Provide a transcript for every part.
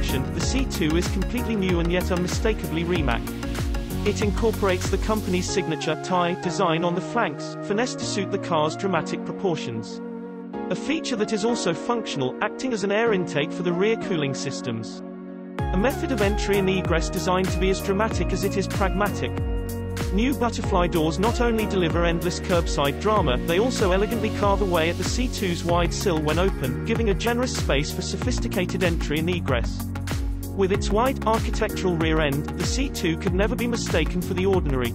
function, the C2 is completely new and yet unmistakably Rimac. It incorporates the company's signature tie design on the flanks, finessed to suit the car's dramatic proportions. A feature that is also functional, acting as an air intake for the rear cooling systems. A method of entry and egress designed to be as dramatic as it is pragmatic. New butterfly doors not only deliver endless curbside drama, they also elegantly carve away at the C2's wide sill when open, giving a generous space for sophisticated entry and egress. With its wide, architectural rear end, the C2 could never be mistaken for the ordinary.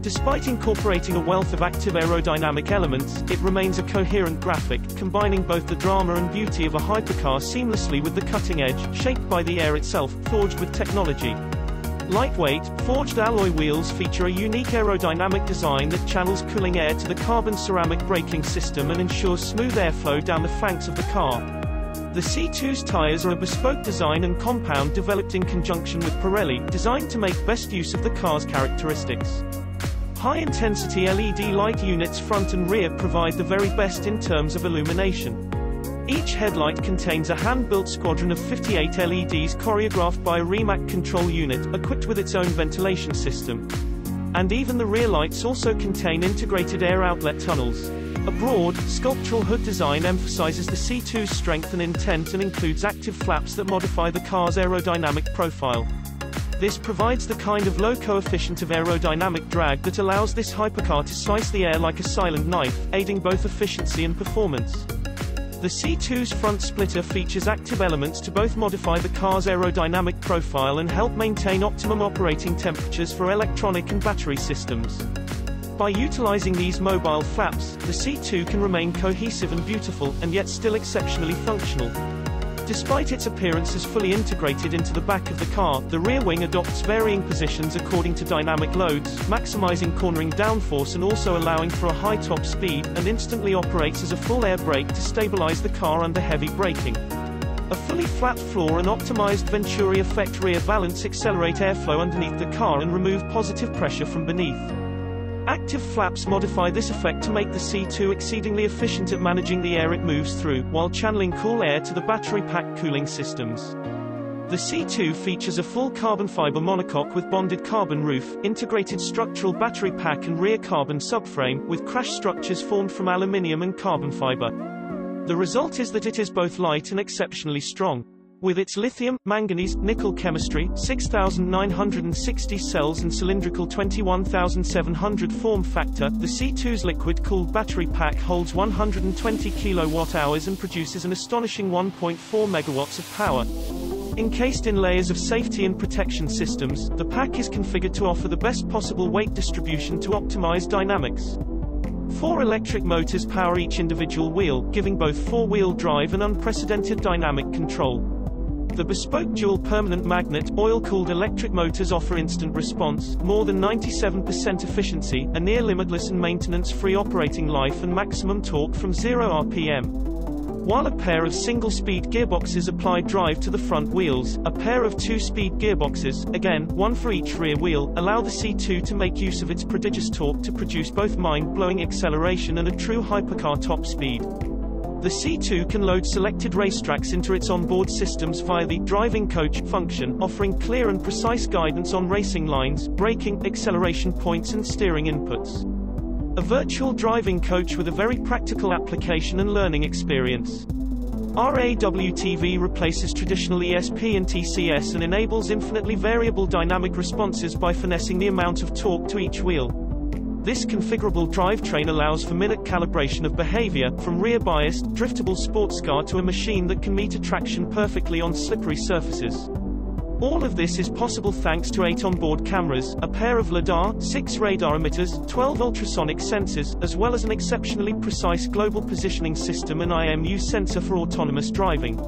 Despite incorporating a wealth of active aerodynamic elements, it remains a coherent graphic, combining both the drama and beauty of a hypercar seamlessly with the cutting edge, shaped by the air itself, forged with technology. Lightweight, forged alloy wheels feature a unique aerodynamic design that channels cooling air to the carbon ceramic braking system and ensures smooth airflow down the flanks of the car. The C2's tires are a bespoke design and compound developed in conjunction with Pirelli, designed to make best use of the car's characteristics. High-intensity LED light units front and rear provide the very best in terms of illumination. Each headlight contains a hand-built squadron of 58 LEDs choreographed by a Rimac control unit, equipped with its own ventilation system. And even the rear lights also contain integrated air outlet tunnels. A broad, sculptural hood design emphasizes the C2's strength and intent and includes active flaps that modify the car's aerodynamic profile. This provides the kind of low coefficient of aerodynamic drag that allows this hypercar to slice the air like a silent knife, aiding both efficiency and performance. The C2's front splitter features active elements to both modify the car's aerodynamic profile and help maintain optimum operating temperatures for electronic and battery systems. By utilizing these mobile flaps, the C2 can remain cohesive and beautiful, and yet still exceptionally functional. Despite its appearance as fully integrated into the back of the car, the rear wing adopts varying positions according to dynamic loads, maximizing cornering downforce and also allowing for a high top speed, and instantly operates as a full air brake to stabilize the car under heavy braking. A fully flat floor and optimized Venturi effect rear balance accelerate airflow underneath the car and remove positive pressure from beneath. Active flaps modify this effect to make the C2 exceedingly efficient at managing the air it moves through, while channeling cool air to the battery pack cooling systems. The C2 features a full carbon fiber monocoque with bonded carbon roof, integrated structural battery pack and rear carbon subframe, with crash structures formed from aluminium and carbon fiber. The result is that it is both light and exceptionally strong. With its lithium, manganese, nickel chemistry, 6,960 cells and cylindrical 21,700 form factor, the C2's liquid-cooled battery pack holds 120 kilowatt-hours and produces an astonishing 1.4 megawatts of power. Encased in layers of safety and protection systems, the pack is configured to offer the best possible weight distribution to optimize dynamics. Four electric motors power each individual wheel, giving both four-wheel drive and unprecedented dynamic control. The bespoke dual permanent magnet, oil-cooled electric motors offer instant response, more than 97% efficiency, a near limitless and maintenance-free operating life and maximum torque from 0 RPM. While a pair of single-speed gearboxes apply drive to the front wheels, a pair of two-speed gearboxes, again, one for each rear wheel, allow the C2 to make use of its prodigious torque to produce both mind-blowing acceleration and a true hypercar top speed. The C2 can load selected racetracks into its onboard systems via the driving coach function, offering clear and precise guidance on racing lines, braking, acceleration points and steering inputs. A virtual driving coach with a very practical application and learning experience. RAWTV replaces traditional ESP and TCS and enables infinitely variable dynamic responses by finessing the amount of torque to each wheel. This configurable drivetrain allows for minute calibration of behavior, from rear-biased, driftable sports car to a machine that can meet traction perfectly on slippery surfaces. All of this is possible thanks to 8 onboard cameras, a pair of LiDAR, 6 radar emitters, 12 ultrasonic sensors, as well as an exceptionally precise global positioning system and IMU sensor for autonomous driving.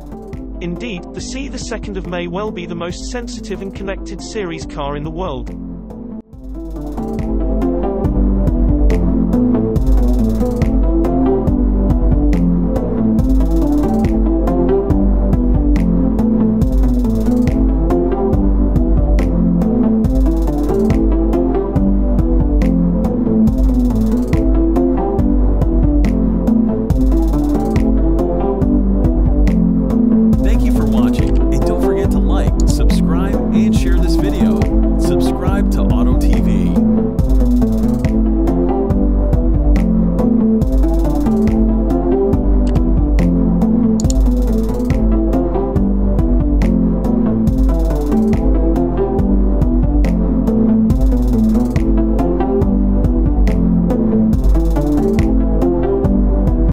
Indeed, the C2 may well be the most sensitive and connected series car in the world.